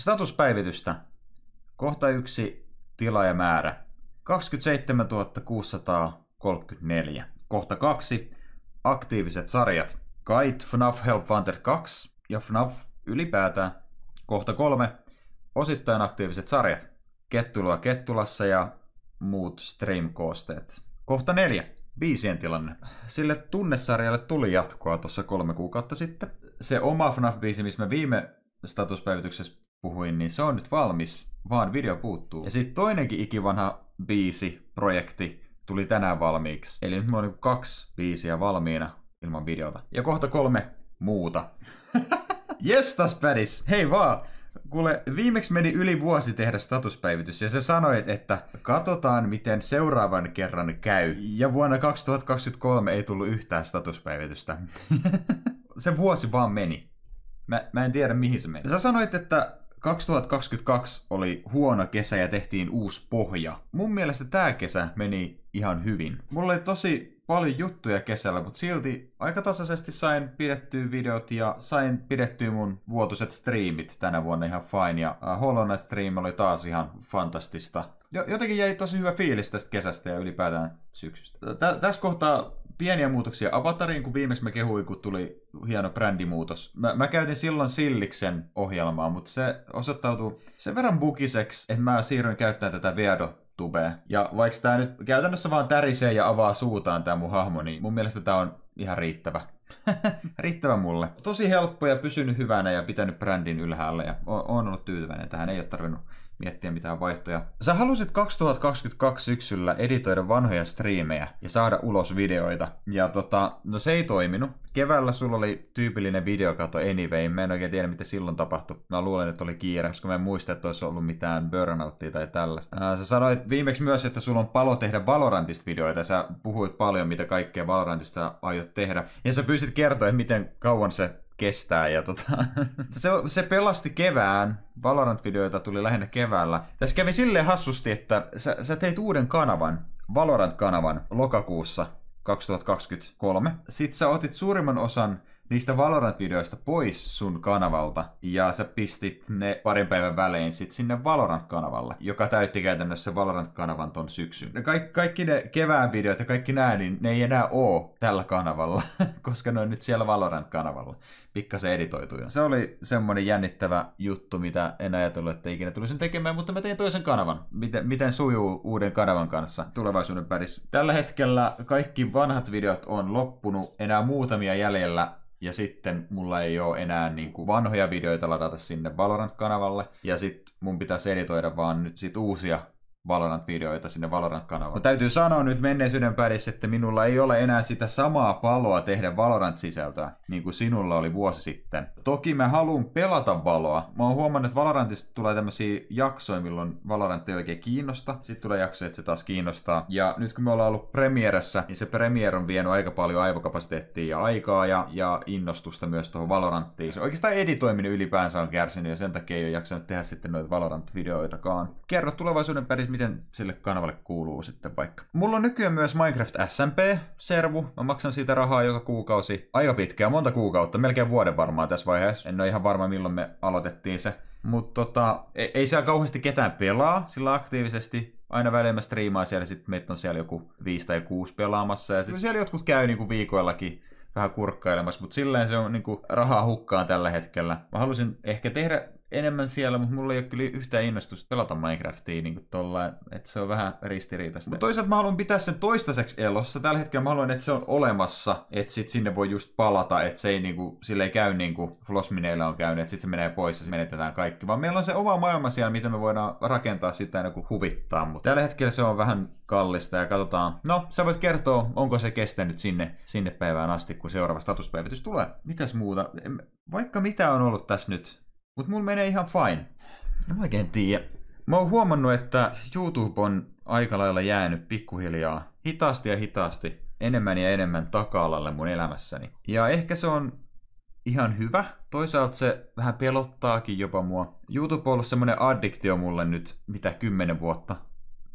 Statuspäivitystä. Kohta yksi tila ja määrä. 27 634. Kohta kaksi aktiiviset sarjat. Kite, FNAF Help Hunter 2 ja FNAF ylipäätään. Kohta kolme osittain aktiiviset sarjat. Kettulua Kettulassa ja muut stream-koosteet. Kohta neljä. Biisien tilanne. Sille tunnesarjalle tuli jatkoa tuossa kolme kuukautta sitten. Se oma FNAF-biisi, missä mä viime statuspäivityksessä puhuin, niin se on nyt valmis, vaan video puuttuu. Ja sitten toinenkin ikivanha biisi, projekti, tuli tänään valmiiksi. Eli nyt mulla on niinku kaksi biisiä valmiina ilman videota. Ja kohta kolme muuta. Jestas pädis! Hei vaan! Kuule, viimeksi meni yli vuosi tehdä statuspäivitys ja se sanoi, että katsotaan miten seuraavan kerran käy. Ja vuonna 2023 ei tullut yhtään statuspäivitystä. se vuosi vaan meni. Mä, mä en tiedä mihin se meni. Sä sanoit, että 2022 oli huono kesä ja tehtiin uusi pohja. Mun mielestä tämä kesä meni ihan hyvin. Mulla oli tosi paljon juttuja kesällä, mutta silti aika tasaisesti sain pidettyä videot ja sain pidettyä mun vuotuiset striimit tänä vuonna ihan fine. Ja uh, Hollow Knight stream oli taas ihan fantastista. Jotenkin jäi tosi hyvä fiilis tästä kesästä ja ylipäätään syksystä. Tä- tässä kohtaa pieniä muutoksia Avatariin, kun viimeksi mä kehuin, kun tuli hieno brändimuutos. Mä, mä käytin silloin Silliksen ohjelmaa, mutta se osoittautui sen verran bukiseksi, että mä siirryin käyttämään tätä Viado tubea. Ja vaikka tämä nyt käytännössä vaan tärisee ja avaa suutaan tämä mun hahmo, niin mun mielestä tämä on ihan riittävä. riittävä mulle. Tosi helppo ja pysynyt hyvänä ja pitänyt brändin ylhäällä ja oon ollut tyytyväinen. Tähän ei ole tarvinnut miettiä mitään vaihtoja. Sä halusit 2022 syksyllä editoida vanhoja striimejä ja saada ulos videoita. Ja tota, no se ei toiminut. Keväällä sulla oli tyypillinen videokato anyway. Mä en oikein tiedä, mitä silloin tapahtui. Mä luulen, että oli kiire, koska mä en muista, että olisi ollut mitään burnouttia tai tällaista. Sä sanoit viimeksi myös, että sulla on palo tehdä Valorantista videoita. Sä puhuit paljon, mitä kaikkea Valorantista aiot tehdä. Ja sä pyysit kertoa, miten kauan se kestää. Ja tota, se, se pelasti kevään. Valorant-videoita tuli lähinnä keväällä. Tässä kävi silleen hassusti, että sä, sä teit uuden kanavan, Valorant-kanavan, lokakuussa 2023. Sitten sä otit suurimman osan niistä Valorant-videoista pois sun kanavalta ja sä pistit ne parin päivän välein sit sinne Valorant-kanavalle, joka täytti käytännössä Valorant-kanavan ton syksyn. Ja kaikki, kaikki ne kevään videot ja kaikki nää, niin ne ei enää oo tällä kanavalla, koska ne on nyt siellä Valorant-kanavalla pikkasen editoituja. Se oli semmoinen jännittävä juttu, mitä en ajatellut, että ikinä tulisin tekemään, mutta mä tein toisen kanavan. Miten, miten sujuu uuden kanavan kanssa tulevaisuuden pärissä. Tällä hetkellä kaikki vanhat videot on loppunut, enää muutamia jäljellä, ja sitten mulla ei ole enää niin kuin vanhoja videoita ladata sinne Valorant-kanavalle. Ja sitten mun pitäisi editoida vaan nyt sit uusia Valorant-videoita sinne Valorant-kanavalle. No, täytyy sanoa nyt menneisyyden pärissä, että minulla ei ole enää sitä samaa paloa tehdä Valorant-sisältöä, niin kuin sinulla oli vuosi sitten. Toki mä haluan pelata Valoa. Mä oon huomannut, että Valorantista tulee tämmöisiä jaksoja, milloin Valorant ei oikein kiinnosta. Sitten tulee jaksoja, että se taas kiinnostaa. Ja nyt kun me ollaan ollut premieressä, niin se premiere on vienyt aika paljon aivokapasiteettia ja aikaa ja, ja innostusta myös tuohon Valoranttiin. Se oikeastaan editoiminen ylipäänsä on kärsinyt ja sen takia ei ole jaksanut tehdä sitten noita Valorant-videoitakaan. Kerro tulevaisuuden pärissä miten sille kanavalle kuuluu sitten vaikka. Mulla on nykyään myös Minecraft SMP-servu. Mä maksan siitä rahaa joka kuukausi. Aika pitkään, monta kuukautta, melkein vuoden varmaan tässä vaiheessa. En ole ihan varma milloin me aloitettiin se. Mutta tota, ei, ei siellä kauheasti ketään pelaa sillä aktiivisesti. Aina välillä mä striimaan siellä, sitten meitä on siellä joku viisi tai kuusi pelaamassa. Ja sitten siellä jotkut käy niinku viikoillakin vähän kurkkailemassa, mutta silleen se on niinku rahaa hukkaan tällä hetkellä. Mä halusin ehkä tehdä enemmän siellä, mutta mulla ei ole kyllä yhtään innostusta pelata Minecraftia niin tolla, että se on vähän ristiriitaista. Mutta toisaalta mä haluan pitää sen toistaiseksi elossa. Tällä hetkellä mä haluan, että se on olemassa, että sit sinne voi just palata, että se ei niinku, sille ei käy niin kuin Flossmineillä on käynyt, että sit se menee pois ja se menetetään kaikki. Vaan meillä on se oma maailma siellä, mitä me voidaan rakentaa sitä aina kun huvittaa. Mutta tällä hetkellä se on vähän kallista ja katsotaan. No, sä voit kertoa, onko se kestänyt sinne, sinne päivään asti, kun seuraava statuspäivitys tulee. Mitäs muuta? Vaikka mitä on ollut tässä nyt mutta mulla menee ihan fine. No mä oikein tiedä. Mä oon huomannut, että YouTube on aika lailla jäänyt pikkuhiljaa hitaasti ja hitaasti enemmän ja enemmän taka-alalle mun elämässäni. Ja ehkä se on ihan hyvä. Toisaalta se vähän pelottaakin jopa mua. YouTube on ollut semmonen addiktio mulle nyt, mitä kymmenen vuotta.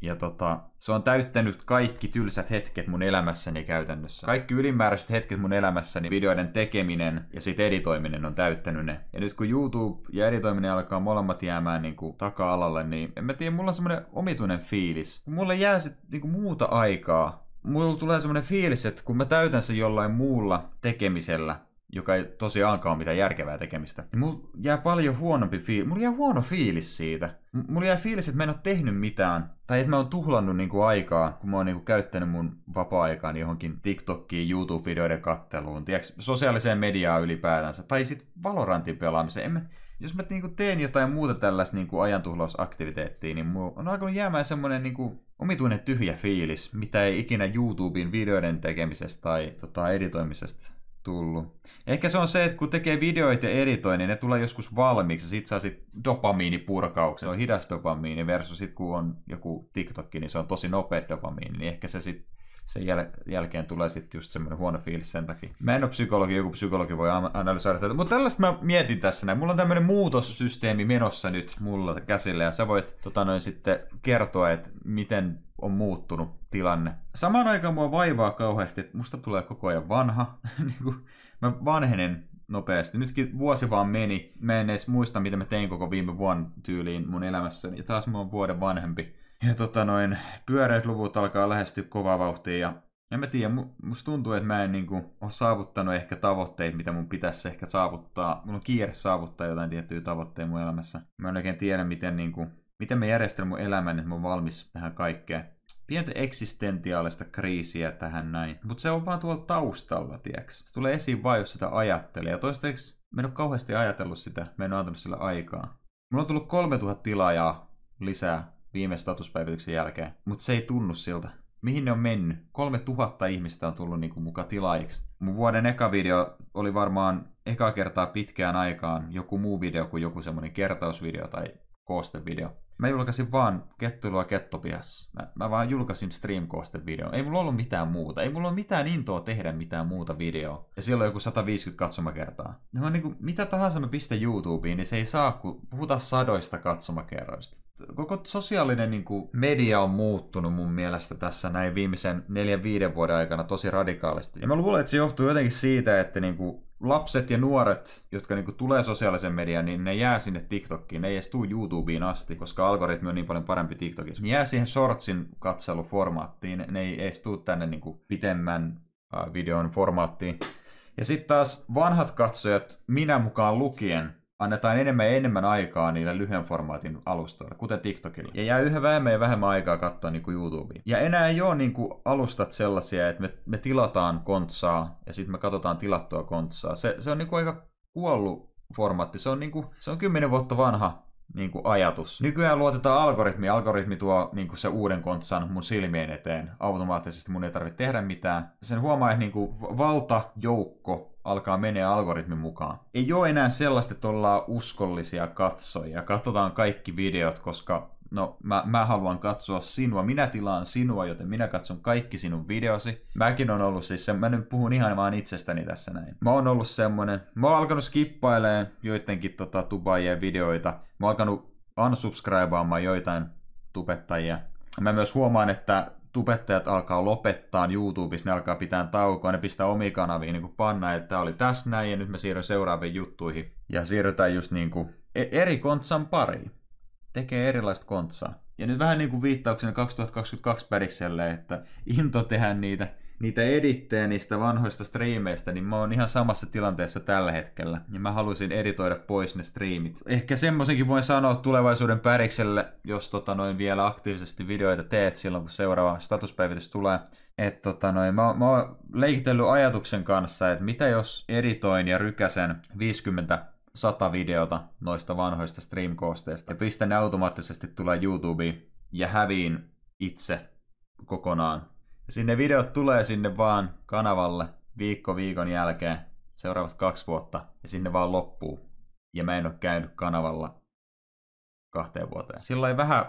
Ja tota, se on täyttänyt kaikki tylsät hetket mun elämässäni käytännössä. Kaikki ylimääräiset hetket mun elämässäni, videoiden tekeminen ja sit editoiminen on täyttänyt ne. Ja nyt kun YouTube ja editoiminen alkaa molemmat jäämään niin kuin taka-alalle, niin en mä tiedä, mulla on semmonen omituinen fiilis. Kun mulle jää sit niin kuin muuta aikaa, mulla tulee semmoinen fiilis, että kun mä täytän sen jollain muulla tekemisellä, joka ei tosiaankaan ole mitään järkevää tekemistä, niin mulla jää paljon huonompi fiilis. Mulla jää huono fiilis siitä. Mulla jää fiilis, että mä en ole tehnyt mitään. Tai että mä oon tuhlannut niinku aikaa, kun mä oon niinku käyttänyt mun vapaa-aikaan johonkin TikTokiin, YouTube-videoiden katteluun, tiedätkö, sosiaaliseen mediaan ylipäätänsä. Tai sitten Valorantin pelaamiseen. En mä, jos mä niinku teen jotain muuta tällaista niinku ajantuhlausaktiviteettia, niin mulla on alkanut jäämään semmoinen niinku omituinen tyhjä fiilis, mitä ei ikinä YouTuben videoiden tekemisestä tai tota, editoimisesta tullut. Ehkä se on se, että kun tekee videoita ja editoi, niin ne tulee joskus valmiiksi ja sit saa sit dopamiinipurkauksen. Se on hidas dopamiini versus sit kun on joku TikTok, niin se on tosi nopea dopamiini, niin ehkä se sit sen jäl- jälkeen tulee sitten just semmoinen huono fiilis sen takia. Mä en ole psykologi, joku psykologi voi analysoida tätä, mutta tällaista mä mietin tässä näin. Mulla on tämmöinen muutossysteemi menossa nyt mulla käsillä ja sä voit tota noin sitten kertoa, että miten on muuttunut tilanne. Samaan aikaan mua vaivaa kauheasti, että musta tulee koko ajan vanha. Niinku, mä vanhenen nopeasti. Nytkin vuosi vaan meni. Mä en edes muista, mitä mä tein koko viime vuonna tyyliin mun elämässäni. Ja taas mä oon vuoden vanhempi. Ja tota noin, pyöreät luvut alkaa lähestyä kovaa vauhtia ja en mä tiedä, musta tuntuu, että mä en niinku ole saavuttanut ehkä tavoitteita, mitä mun pitäisi ehkä saavuttaa. Mulla on kiire saavuttaa jotain tiettyjä tavoitteita mun elämässä. Mä en oikein tiedä, miten, niinku, miten mä järjestelen mun elämän, että mä oon valmis tähän kaikkeen. Pientä eksistentiaalista kriisiä tähän näin. Mutta se on vaan tuolla taustalla, tieks. Se tulee esiin vain, jos sitä ajattelee. Ja toistaiseksi mä en ole kauheasti ajatellut sitä, mä en ole antanut sillä aikaa. Mulla on tullut 3000 tilaajaa lisää viime statuspäivityksen jälkeen, mutta se ei tunnu siltä. Mihin ne on mennyt? 3000 ihmistä on tullut niin mukaan tilaajiksi. Mun vuoden eka video oli varmaan eka kertaa pitkään aikaan joku muu video kuin joku semmoinen kertausvideo tai koostevideo. Mä julkaisin vaan Kettulua Kettopihassa. Mä, mä vaan julkaisin stream video. Ei mulla ollut mitään muuta. Ei mulla ole mitään intoa tehdä mitään muuta videoa. Ja siellä on joku 150 katsomakertaa. No niin kuin, mitä tahansa mä pistän YouTubeen, niin se ei saa, kun puhutaan sadoista katsomakerroista koko sosiaalinen niin kuin, media on muuttunut mun mielestä tässä näin viimeisen neljän viiden vuoden aikana tosi radikaalisti. Ja mä luulen, että se johtuu jotenkin siitä, että niin kuin, lapset ja nuoret, jotka niin kuin, tulee sosiaalisen median, niin ne jää sinne TikTokiin, ne ei edes tuu YouTubeen asti, koska algoritmi on niin paljon parempi TikTokissa. Ne jää siihen shortsin katseluformaattiin, ne ei edes tuu tänne niin kuin, pitemmän videon formaattiin. Ja sitten taas vanhat katsojat, minä mukaan lukien, annetaan enemmän ja enemmän aikaa niille lyhyen formaatin alustoille, kuten TikTokilla. Ja jää yhä vähemmän ja vähemmän aikaa katsoa niin kuin YouTubeen. Ja enää ei ole niin kuin alustat sellaisia, että me, me tilataan kontsaa ja sitten me katsotaan tilattua kontsaa. Se, se on niin kuin aika kuollut formaatti. Se on, niin kuin, se on kymmenen vuotta vanha niin kuin ajatus. Nykyään luotetaan algoritmi. Algoritmi tuo niin kuin se uuden kontsan mun silmien eteen. Automaattisesti mun ei tarvitse tehdä mitään. Sen huomaa, että niin kuin valtajoukko alkaa menee algoritmin mukaan. Ei ole enää sellaista, että ollaan uskollisia katsojia. Katsotaan kaikki videot, koska no mä, mä haluan katsoa sinua, minä tilaan sinua, joten minä katson kaikki sinun videosi. Mäkin on ollut siis, mä nyt puhun ihan vaan itsestäni tässä näin. Mä oon ollut semmonen, mä oon alkanut skippaileen joidenkin tota, tubajien videoita. Mä oon alkanut unsubscribeaamaan joitain tubettajia. Mä myös huomaan, että tubettajat alkaa lopettaa YouTubessa, ne alkaa pitää taukoa, ne pistää omiin kanaviin niin panna, että tämä oli tässä näin ja nyt mä siirryn seuraaviin juttuihin. Ja siirrytään just niin kuin e- eri kontsan pariin. Tekee erilaista kontsaa. Ja nyt vähän niin kuin viittauksena 2022 pädikselle, että into tehdä niitä niitä edittejä niistä vanhoista striimeistä, niin mä oon ihan samassa tilanteessa tällä hetkellä. Ja mä haluaisin editoida pois ne striimit. Ehkä semmoisenkin voin sanoa tulevaisuuden pärikselle, jos tota noin vielä aktiivisesti videoita teet silloin, kun seuraava statuspäivitys tulee. Että tota noin, mä, mä oon leikitellyt ajatuksen kanssa, että mitä jos editoin ja rykäsen 50 sata videota noista vanhoista streamkoosteista ja pistän ne automaattisesti tulee YouTubeen ja häviin itse kokonaan sinne videot tulee sinne vaan kanavalle viikko viikon jälkeen, seuraavat kaksi vuotta, ja sinne vaan loppuu. Ja mä en ole käynyt kanavalla kahteen vuoteen. Sillä ei vähän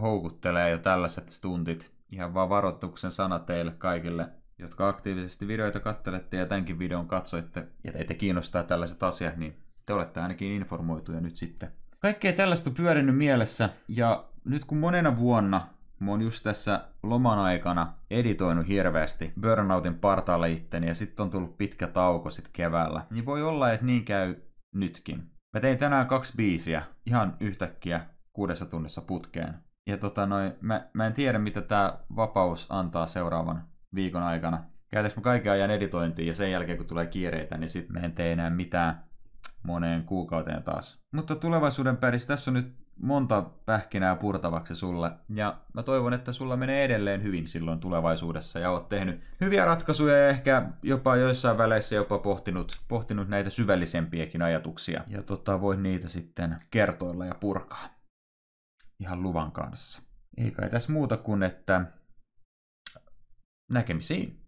houkuttelee jo tällaiset stuntit. Ihan vaan varoituksen sana teille kaikille, jotka aktiivisesti videoita kattelette ja tämänkin videon katsoitte ja teitä kiinnostaa tällaiset asiat, niin te olette ainakin informoituja nyt sitten. Kaikkea tällaista on pyörinyt mielessä ja nyt kun monena vuonna mä oon just tässä loman aikana editoinut hirveästi Burnoutin partaalle itteni ja sitten on tullut pitkä tauko sit keväällä. Niin voi olla, että niin käy nytkin. Mä tein tänään kaksi biisiä ihan yhtäkkiä kuudessa tunnissa putkeen. Ja tota noin, mä, mä en tiedä mitä tää vapaus antaa seuraavan viikon aikana. Käytäis mä kaiken ajan editointiin ja sen jälkeen kun tulee kiireitä, niin sit mä en tee enää mitään moneen kuukauteen taas. Mutta tulevaisuuden pärissä tässä on nyt monta pähkinää purtavaksi sulle. Ja mä toivon, että sulla menee edelleen hyvin silloin tulevaisuudessa ja oot tehnyt hyviä ratkaisuja ja ehkä jopa joissain väleissä jopa pohtinut, pohtinut näitä syvällisempiäkin ajatuksia. Ja tota, voin niitä sitten kertoilla ja purkaa. Ihan luvan kanssa. Ei kai tässä muuta kuin, että näkemisiin.